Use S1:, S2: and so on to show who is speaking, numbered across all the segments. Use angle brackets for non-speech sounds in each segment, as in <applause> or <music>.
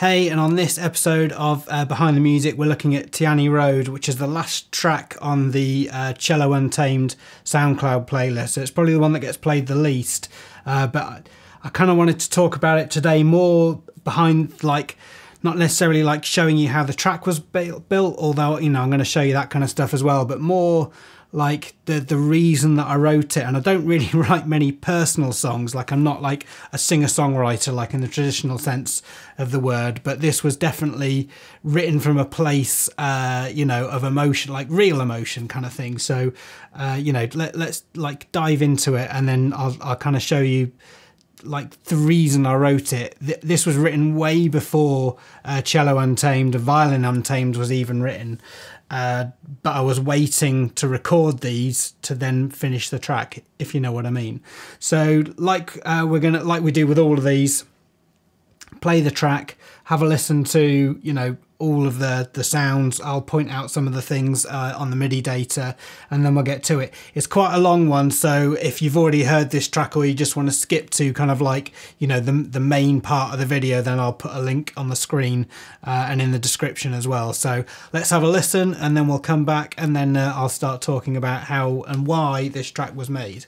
S1: Hey, and on this episode of uh, Behind the Music, we're looking at Tianhe Road, which is the last track on the uh, Cello Untamed SoundCloud playlist. So it's probably the one that gets played the least. Uh, but I, I kind of wanted to talk about it today more behind, like, not necessarily like showing you how the track was built, although, you know, I'm going to show you that kind of stuff as well, but more like the the reason that I wrote it and I don't really <laughs> write many personal songs like I'm not like a singer songwriter like in the traditional sense of the word but this was definitely written from a place uh, you know of emotion like real emotion kind of thing so uh, you know let, let's like dive into it and then I'll, I'll kind of show you like the reason I wrote it. This was written way before uh, Cello Untamed, Violin Untamed was even written. Uh, but I was waiting to record these to then finish the track, if you know what I mean. So, like uh, we're gonna, like we do with all of these, play the track, have a listen to, you know, all of the the sounds. I'll point out some of the things uh, on the MIDI data, and then we'll get to it. It's quite a long one, so if you've already heard this track or you just want to skip to kind of like you know the the main part of the video, then I'll put a link on the screen uh, and in the description as well. So let's have a listen, and then we'll come back, and then uh, I'll start talking about how and why this track was made.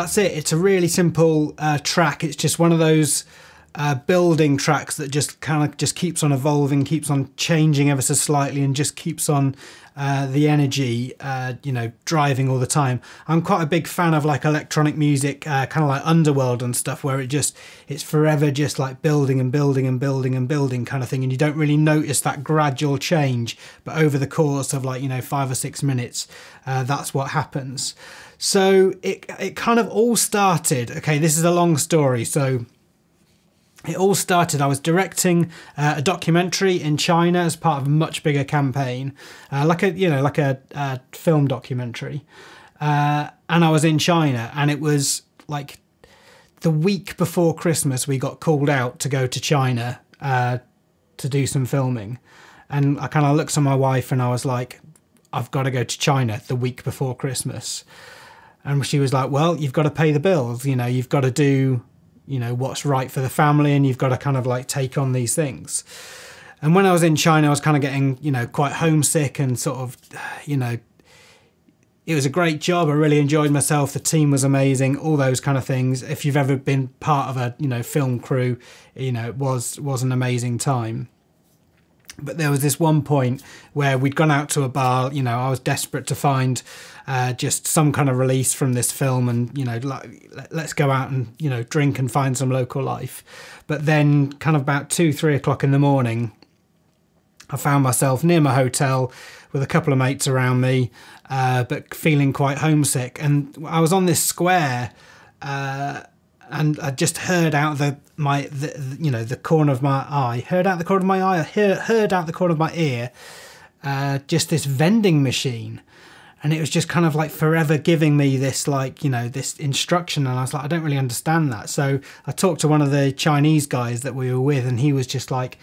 S1: That's it. It's a really simple uh, track. It's just one of those uh, building tracks that just kind of just keeps on evolving, keeps on changing ever so slightly, and just keeps on uh, the energy, uh, you know, driving all the time. I'm quite a big fan of like electronic music, uh, kind of like Underworld and stuff, where it just it's forever just like building and building and building and building kind of thing, and you don't really notice that gradual change, but over the course of like you know five or six minutes, uh, that's what happens. So it it kind of all started. Okay, this is a long story, so it all started. I was directing uh, a documentary in China as part of a much bigger campaign, uh, like a you know like a, a film documentary, uh, and I was in China, and it was like the week before Christmas we got called out to go to China uh, to do some filming, and I kind of looked at my wife and I was like, I've got to go to China the week before Christmas, and she was like, Well, you've got to pay the bills, you know, you've got to do you know what's right for the family and you've got to kind of like take on these things. And when i was in china i was kind of getting you know quite homesick and sort of <sighs> you know it was a great job. I really enjoyed myself. The team was amazing all those kind of things. If you've ever been part of a you know film crew you know it was was an amazing time. But there was this one point where we'd gone out to a bar you know i was desperate to find uh, just some kind of release from this film and you know like, let's go out and you know drink and find some local life. But then kind of about two three o'clock in the morning i found myself near my hotel with a couple of mates around me uh, but feeling quite homesick. And i was on this square uh, and I just heard out the my the, you know the corner of my eye, heard out the corner of my eye, heard, heard out the corner of my ear, uh, just this vending machine, and it was just kind of like forever giving me this like you know this instruction. And i was like i don't really understand that. So i talked to one of the chinese guys that we were with and he was just like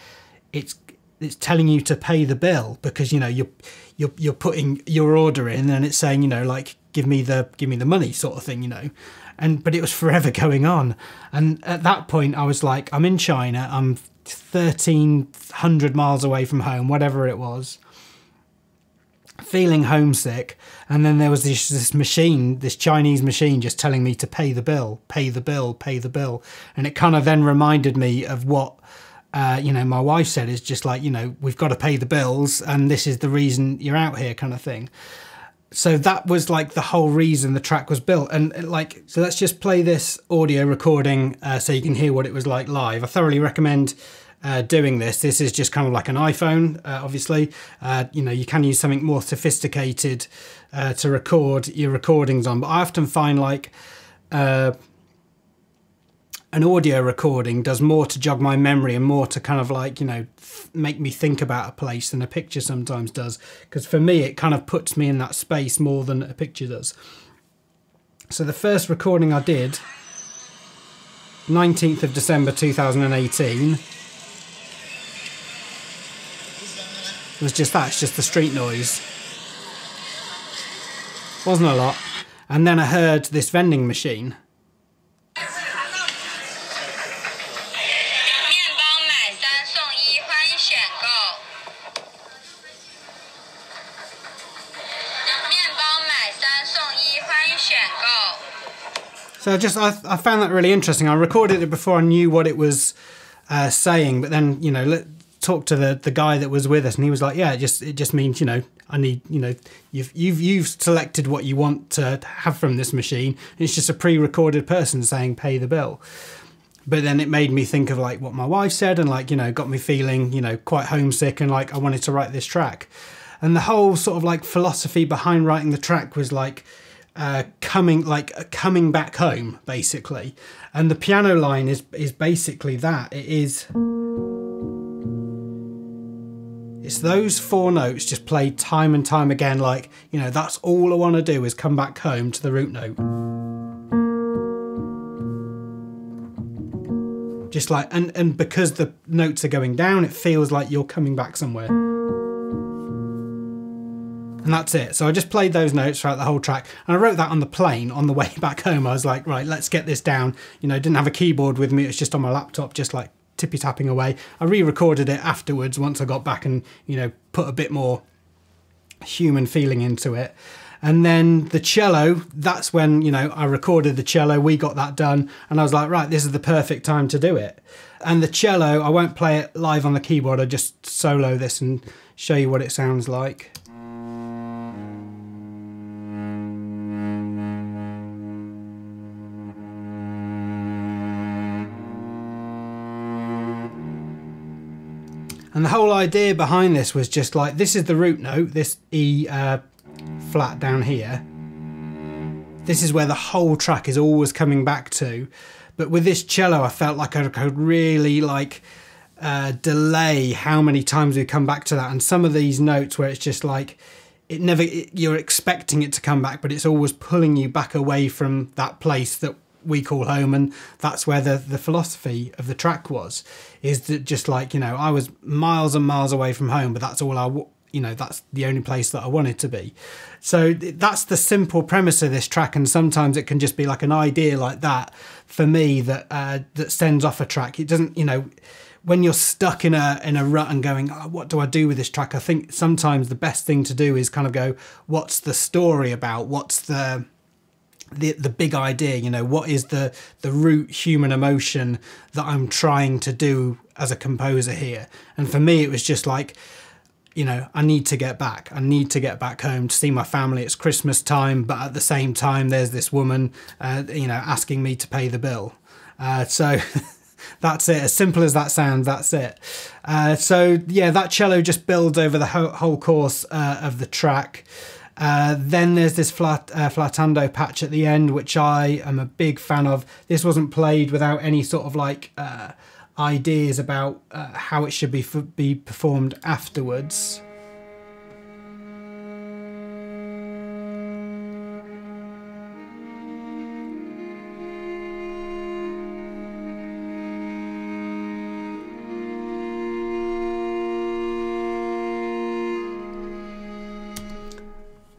S1: it's it's telling you to pay the bill because you know you're you're, you're putting your order in and it's saying you know like give me the give me the money sort of thing you know. And but it was forever <laughs> going on. And at that point i was like i'm in china. I'm 1300 miles away from home whatever it was feeling homesick and then there was this this machine this chinese machine just telling me to pay the bill pay the bill pay the bill. And it kind of then reminded me of what uh, you know my wife said is just like you know we've got to pay the bills and this is the reason you're out here kind of thing. So that was like the whole reason the track was built. And like so let's just play this audio recording uh, so you can hear what it was like live. I thoroughly recommend uh, doing this. This is just kind of like an iPhone, uh, obviously. Uh, you know, you can use something more sophisticated uh, to record your recordings on, but I often find like uh, an audio recording does more to jog my memory and more to kind of like, you know, make me think about a place than a picture sometimes does. Because for me, it kind of puts me in that space more than a picture does. So the first recording I did, 19th of December 2018 It was just that, it's just the street noise. Wasn't a lot. And then I heard this vending machine. So I just I, I found that really interesting. I recorded it before I knew what it was uh, saying, but then you know talked to the the guy that was with us, and he was like, "Yeah, it just it just means you know I need you know you've you've you've selected what you want to have from this machine. It's just a pre-recorded person saying pay the bill." But then it made me think of like what my wife said, and like you know got me feeling you know quite homesick, and like I wanted to write this track. And the whole sort of like philosophy behind writing the track was like uh, coming like uh, coming back home basically and the piano line is is basically that it is it's those four notes just played time and time again, like, you know, that's all I want to do is come back home to the root note. Just like, and, and because the notes are going down, it feels like you're coming back somewhere. And that's it. So I just played those notes throughout the whole track. And I wrote that on the plane on the way <laughs> back home. I was like, right, let's get this down. You know, didn't have a keyboard with me. It's just on my laptop, just like tippy tapping away. I re-recorded it afterwards once I got back and you know put a bit more human feeling into it. And then the cello, that's when, you know, I recorded the cello, we got that done, and I was like, right, this is the perfect time to do it. And the cello, I won't play it live on the keyboard, I'll just solo this and show you what it sounds like. And the whole idea behind this was just like this is the root note, this E uh, flat down here. This is where the whole track is always coming back to. But with this cello, I felt like I could really like uh, delay how many times we come back to that. And some of these notes where it's just like it never it, you're expecting it to come back, but it's always pulling you back away from that place that we call home and that's where the the philosophy of the track was is that just like you know i was miles and miles away from home but that's all i you know that's the only place that i wanted to be so that's the simple premise of this track and sometimes it can just be like an idea like that for me that uh, that sends off a track it doesn't you know when you're stuck in a in a rut and going, oh, what do I do with this track? I think sometimes the best thing to do is kind of go, what's the story about? What's the the the big idea you know what is the the root human emotion that i'm trying to do as a composer here? And for me it was just like you know i need to get back. I need to get back home to see my family. It's christmas time but at the same time there's this woman uh, you know asking me to pay the bill. Uh, so <laughs> that's it. As simple as that sounds that's it. Uh, so yeah that cello just builds over the whole, whole course uh, of the track uh, then there's this flat uh, flautando patch at the end, which I am a big fan of. This wasn't played without any sort of like uh, ideas about uh, how it should be be performed afterwards.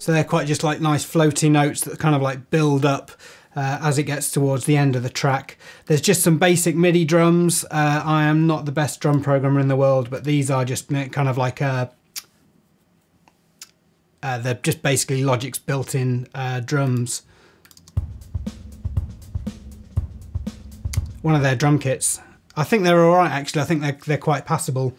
S1: So they're quite just like nice floaty notes that kind of like build up uh, as it gets towards the end of the track. There's just some basic MIDI drums. Uh, I am not the best drum programmer in the world, but these are just kind of like a, uh, uh, they're just basically Logic's built-in uh, drums. One of their drum kits. I think they're all right actually. I think they're they're quite passable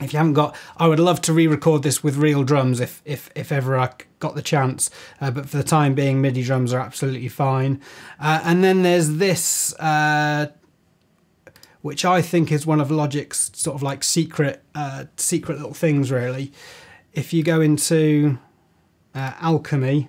S1: if you haven't got, I would love to re-record this with real drums if if if ever I got the chance. Uh, but for the time being, MIDI drums are absolutely fine. Uh, and then there's this, uh, which I think is one of Logic's sort of like secret uh, secret little things. Really, if you go into uh, Alchemy.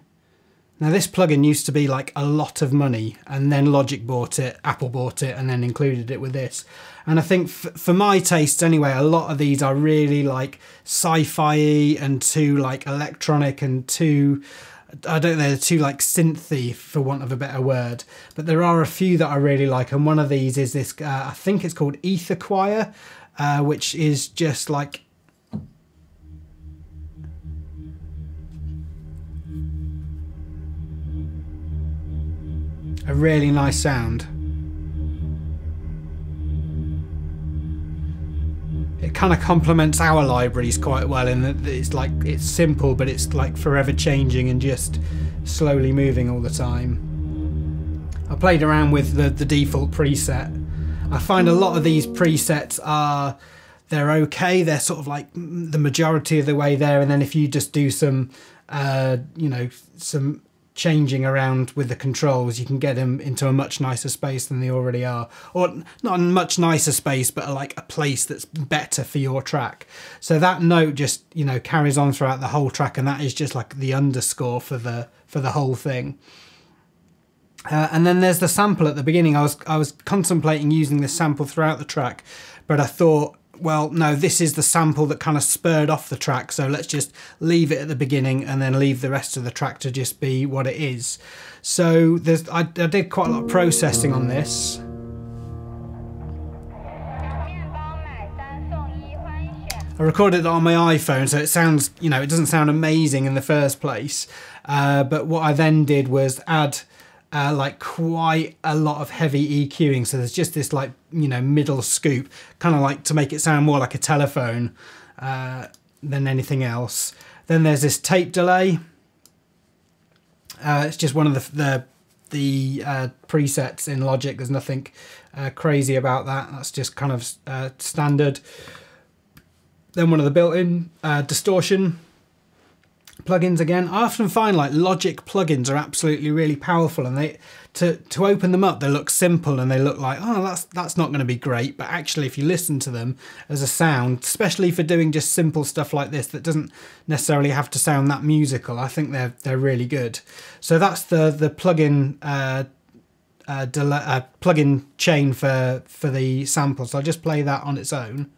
S1: Now this plugin used to be like a lot of money and then Logic bought it, Apple bought it and then included it with this. And I think for my taste anyway, a lot of these are really like sci-fi and too like electronic and too I don't know, too like synthy for want of a better word. But there are a few that I really like, and one of these is this. Uh, I think it's called Ether Choir, uh, which is just like. A really nice sound. it kind of complements our libraries quite well in that it's like it's simple but it's like forever changing and just slowly moving all the time. I played around with the, the default preset. I find a lot of these presets are they're okay. They're sort of like the majority of the way there, and then if you just do some, uh, you know, some changing around with the controls, you can get them into a much nicer space than they already are. Or not a much nicer space, but like a place that's better for your track. So that note just, you know, carries on throughout the whole track and that is just like the underscore for the for the whole thing. Uh, and then there's the sample at the beginning. I was I was contemplating using this sample throughout the track, but I thought well, no, this is the sample that kind of spurred off the track, so let's just leave it at the beginning and then leave the rest of the track to just be what it is. So there's, I, I did quite a lot of processing on this. I recorded it on my iPhone, so it sounds, you know, it doesn't sound amazing in the first place. Uh, but what I then did was add uh, like quite a lot of heavy EQing. So there's just this like, you know, middle scoop, kind of like to make it sound more like a telephone uh, than anything else. Then there's this tape delay. Uh, it's just one of the the, the uh, presets in Logic. There's nothing uh, crazy about that. That's just kind of uh, standard. Then one of the built-in uh, distortion plugins again. I often find like Logic plugins are absolutely really powerful and they to to open them up they look simple and they look like oh that's that's not going to be great but actually if you listen to them as a sound especially for doing just simple stuff like this that doesn't necessarily have to sound that musical I think they're they're really good. So that's the the plugin uh, uh, uh, plugin chain for for the samples. So I'll just play that on its own.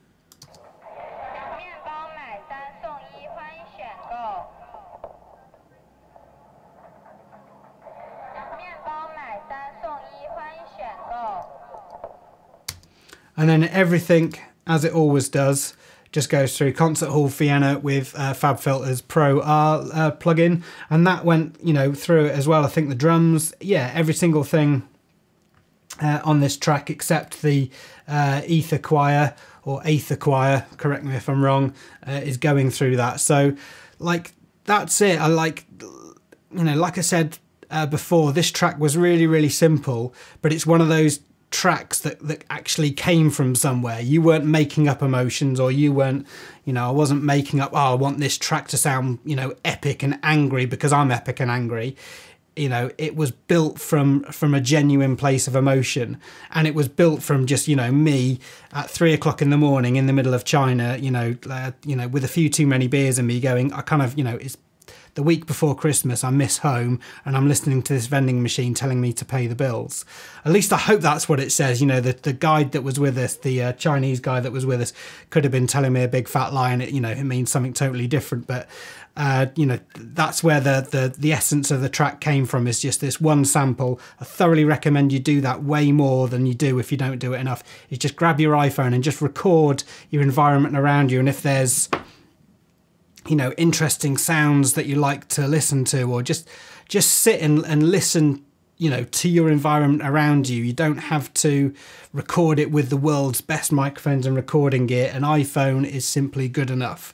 S1: And then everything, as it always does, just goes through Concert Hall Vienna with uh, FabFilter's Pro R uh, plugin, and that went, you know, through it as well. I think the drums, yeah, every single thing uh, on this track except the uh, Ether Choir or Aether Choir, correct me if I'm wrong, uh, is going through that. So, like, that's it. I like, you know, like I said uh, before, this track was really, really simple, but it's one of those tracks that, that actually came from somewhere. You weren't making up emotions or you weren't, you know, I wasn't making up, oh, I want this track to sound, you know, epic and angry because I'm epic and angry. You know, it was built from from a genuine place of emotion, and it was built from just you know me at three o'clock in the morning in the middle of China, you know, uh, you know, with a few too many beers and me going, I kind of, you know, it's the week before Christmas, I miss home and I'm listening to this vending machine telling me to pay the bills. At least I hope that's what it says. You know, the, the guide that was with us, the uh, Chinese guy that was with us, could have been telling me a big fat lie and it, you know, it means something totally different. But, uh, you know, that's where the, the, the essence of the track came from is just this one sample. I thoroughly recommend you do that way more than you do if you don't do it enough. you just grab your iPhone and just record your environment around you. And if there's, you know interesting sounds that you like to listen to or just just sit and, and listen you know to your environment around you you don't have to record it with the world's best microphones and recording gear an iphone is simply good enough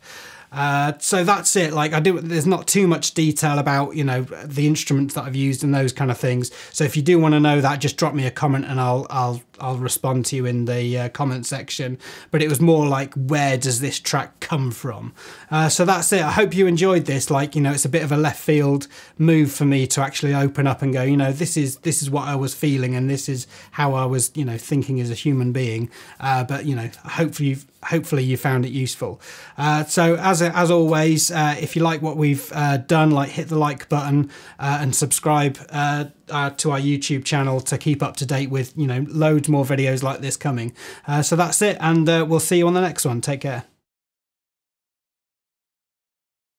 S1: uh, so that's it. Like I do, there's not too much detail about you know the instruments that I've used and those kind of things. So if you do want to know that, just drop me a comment and I'll I'll I'll respond to you in the uh, comment section. But it was more like where does this track come from? Uh, so that's it. I hope you enjoyed this. Like you know, it's a bit of a left field move for me to actually open up and go. You know, this is this is what I was feeling and this is how I was you know thinking as a human being. Uh, but you know, hopefully you've hopefully you found it useful. Uh, so as as always, uh, if you like what we've uh, done, like hit the like button and subscribe uh, uh, to our YouTube channel to keep up to date with you know loads more videos like this coming. so that's it, and we'll see you on the next one. Take care.